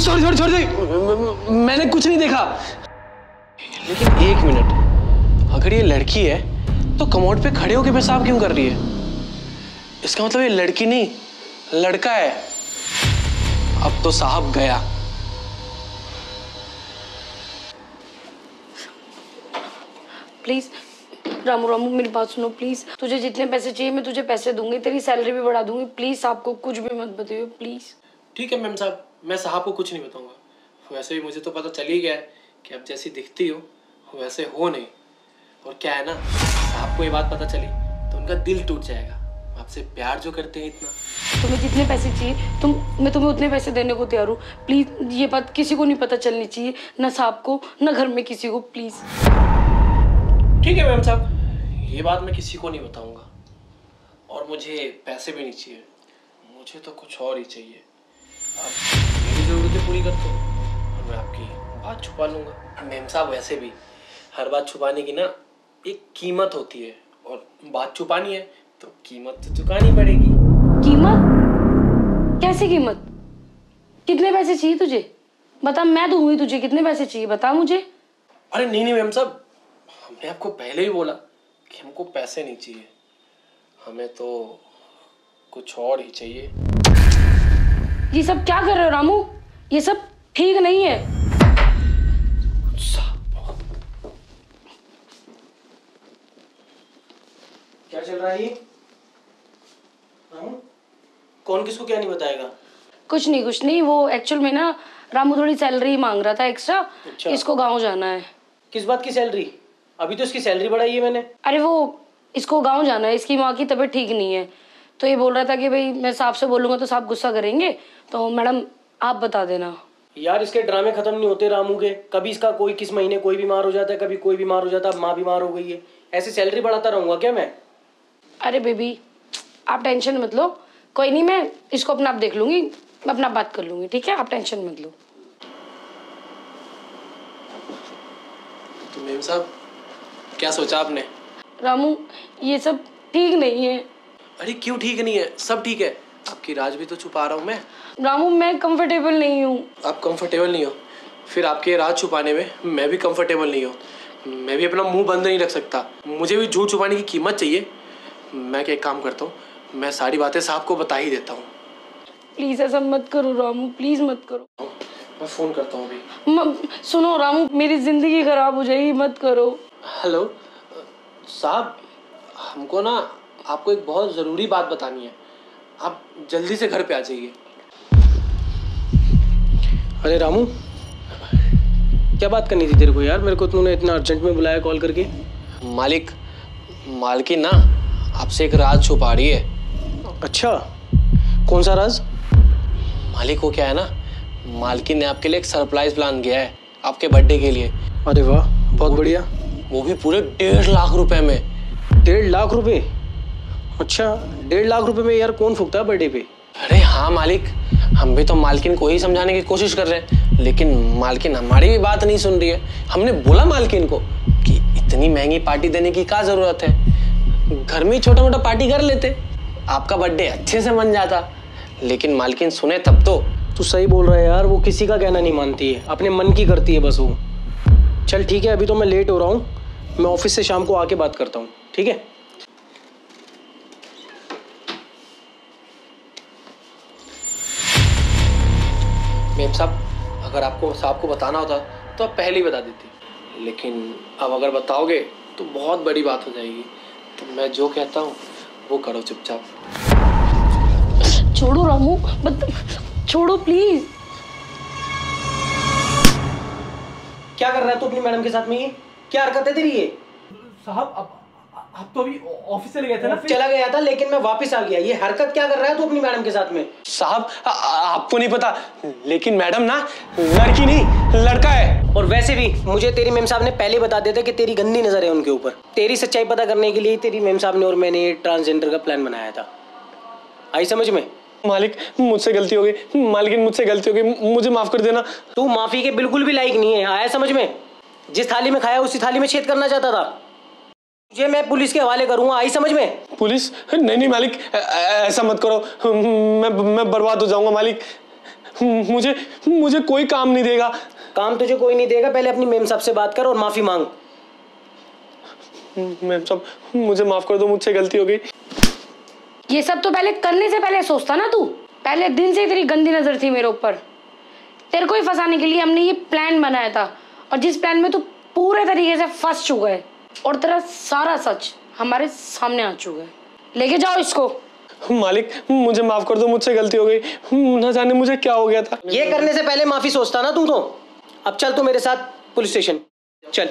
Sorry sorry sorry मैंने कुछ नहीं देखा। लेकिन एक मिनट। अगर ये लड़की है तो कमोड पे खड़े होकर पेशाब क्यों कर रही है? इसका मतलब ये लड़की नहीं लड़का है। अब तो साहब गया। प्लीज़ रामू रामू मेरी बात सुनो प्लीज़ तुझे जितने पैसे चाहिए मैं तुझे पैसे दूँगी तेरी सैलरी भी बढ़ा दूँगी। प्लीज़ आपको कुछ भी मत बताइए प्लीज़ ठीक है मैम साहब। मैं साहब को कुछ नहीं बताऊँगा। वैसे भी मुझे तो पता चल ही गया है कि अब जैसी दिखती हो वैसे हो नहीं। और क्या है ना साहब को ये बात पता चली तो उनका दिल टूट जाएगा। आपसे प्यार जो करते हैं इतना। तुम्हें जितने पैसे चाहिए तुम मैं तुम्हें उतने पैसे देने को तैयार हूँ। प्लीज़ ये बात किसी को नहीं पता चलनी चाहिए ना साहब को ना घर में किसी को प्लीज़। ठीक है मैम साहब ये बात मैं किसी को नहीं बताऊँगा। और मुझे पैसे भी नहीं चाहिए। मुझे तो कुछ और ही चाहिए। आप मेरी ज़रूरतें पूरी कर दो और मैं आपकी बात छुपा लूँगा। मैम साहब वैसे भी हर बात छुपाने की ना एक कीमत होती है। और बात छुपानी है तो कीमत तो चुकानी पड़ेगी। कीमत? कैसी कीमत? कितने पैसे चाहिए तुझे? बता मैं दूँगी तुझे कितने पैसे चाहिए बता मुझे। अरे नहीं नहीं मैम साहब हमने आपको पहले ही बोला कि हमको पैसे नहीं चाहिए। हमें तो कुछ और ही चाहिए। ये सब क्या कर रहे हो रामू? ये सब ठीक नहीं है। क्या चल रहा है ये? कौन किसको क्या नहीं बताएगा? कुछ नहीं कुछ नहीं वो एक्चुअल में ना रामू थोड़ी सैलरी मांग रहा था एक्स्ट्रा अच्छा। इसको गाँव जाना है। किस बात की सैलरी अभी तो इसकी सैलरी बढ़ाई है मैंने। अरे वो इसको गाँव जाना है इसकी माँ की तबीयत ठीक नहीं है। तो ये बोल रहा था कि भाई मैं साहब से बोलूँगा तो साहब गुस्सा करेंगे। तो मैडम आप बता देना। यार इसके ड्रामे खत्म नहीं होते रामू के। कभी इसका कोई किस महीने कोई बीमार हो जाता है कभी कोई बीमार हो जाता है माँ बीमार हो गई है। ऐसे सैलरी बढ़ाता रहूँगा क्या मैं? अरे बेबी आप टेंशन मत लो। कोई नहीं मैं इसको अपना आप देख लूँगी मैं अपना बात कर लूँगी ठीक है? आप टेंशन मत लो। तो मैम साहब क्या सोचा आपने? रामू ये सब ठीक नहीं है। अरे क्यों ठीक नहीं है? सब ठीक है। आपकी राज भी तो छुपा रहा हूँ मैं। रामू मैं कंफर्टेबल नहीं हूँ। आप कंफर्टेबल नहीं हो? फिर आपके राज छुपाने में मैं भी कंफर्टेबल नहीं हूँ। मैं भी अपना मुँह बंद नहीं रख सकता। मुझे भी झूठ छुपाने की कीमत चाहिए। मैं क्या एक काम करता हूँ? मैं सारी बातें साहब को बता ही देता हूँ। प्लीज़ ऐसा मत करो रामू प्लीज़ मत करो। मैं फ़ोन करता हूँ अभी। सुनो रामू मेरी ज़िंदगी खराब हो जाएगी मत करो। हेलो साहब हमको ना आपको एक बहुत ज़रूरी बात बतानी है। आप जल्दी से घर पे आ जाइए। अरे रामू क्या बात करनी थी तेरे को यार? मेरे को तुमने इतना अर्जेंट में बुलाया कॉल करके। मालिक मालकिन ना आपसे एक राज छुपा रही है। अच्छा कौन सा राज? मालिक को क्या है ना? मालकिन ने आपके लिए एक सरप्राइज़ प्लान किया है आपके बर्थडे के लिए। अरे वाह बहुत बढ़िया। वो भी पूरे डेढ़ लाख रुपए में। डेढ़ लाख रुपए? अच्छा डेढ़ लाख रुपए में यार कौन फूकता है बर्थडे पे? अरे हाँ मालिक हम भी तो मालकिन को ही समझाने की कोशिश कर रहे हैं लेकिन मालकिन हमारी भी बात नहीं सुन रही है। हमने बोला मालकिन को कि इतनी महँगी पार्टी देने की क्या ज़रूरत है? घर में ही छोटा मोटा पार्टी कर लेते आपका बर्थडे अच्छे से मन जाता। लेकिन मालकिन सुने तब तो। तू सही बोल रहा है यार वो किसी का कहना नहीं मानती है अपने मन की करती है बस वो। चल ठीक है अभी तो मैं लेट हो रहा हूँ मैं ऑफ़िस से शाम को आके बात करता हूँ ठीक है? मेम साहब अगर आपको साहब को बताना होता तो आप पहले ही बता देती। लेकिन अब अगर बताओगे तो बहुत बड़ी बात हो जाएगी। तो मैं जो कहता हूँ वो करो चुपचाप। छोड़ो रामू मत छोड़ो प्लीज़ क्या कर रहा है तू तो अपनी मैडम के साथ में ये? क्या हरकत है तेरी ये? साहब अब आप तो अभी ऑफ़िस से गए थे ना चला गया था लेकिन मैं वापस आ गया। ये हरकत क्या कर रहा है तू तो अपनी मैडम के साथ में? साहब आपको नहीं पता लेकिन मैडम ना लड़की नहीं लड़का है। और वैसे भी मुझे तेरी मेम साहब ने पहले बता दिया था कि तेरी गंदी नज़र है उनके ऊपर। तेरी सच्चाई पता करने के लिए तेरी मेम साहब ने और मैंने ट्रांसजेंडर का प्लान बनाया था। आई समझ में? मालिक मुझसे गलती हो गई। मालिक मुझसे गलती हो गई। मुझे माफ़ कर देना। तू माफ़ी के बिल्कुल भी लायक नहीं है आया समझ में? जिस थाली में खाया उसी थाली में छेद करना चाहता था। तुझे मैं पुलिस के हवाले करूँगा आई समझ में? पुलिस? नहीं नहीं मालिक ऐसा मत करो। मैं मैं बर्बाद हो जाऊँगा मालिक। मुझे मुझे कोई काम नहीं देगा। काम तुझे कोई नहीं देगा पहले अपनी मेम साहब से बात कर और माफ़ी मांग। मैम साहब मुझे माफ़ कर दो मुझसे गलती हो गई। ये सब तो पहले करने से पहले सोचता ना तू? पहले दिन से ही तेरी गंदी नज़र थी मेरे ऊपर। तेरे को ही फंसाने के लिए हमने ये प्लान बनाया था। और जिस प्लान में तू पूरे तरीके से फंस चुका है। और तेरा सारा सच हमारे सामने आ चुका है। लेके जाओ इसको। मालिक मुझे माफ़ कर दो मुझसे गलती हो गई। ना जाने मुझे क्या हो गया था। ये करने से पहले माफ़ी सोचता ना तू तो। अब चल तू मेरे साथ पुलिस स्टेशन। चल।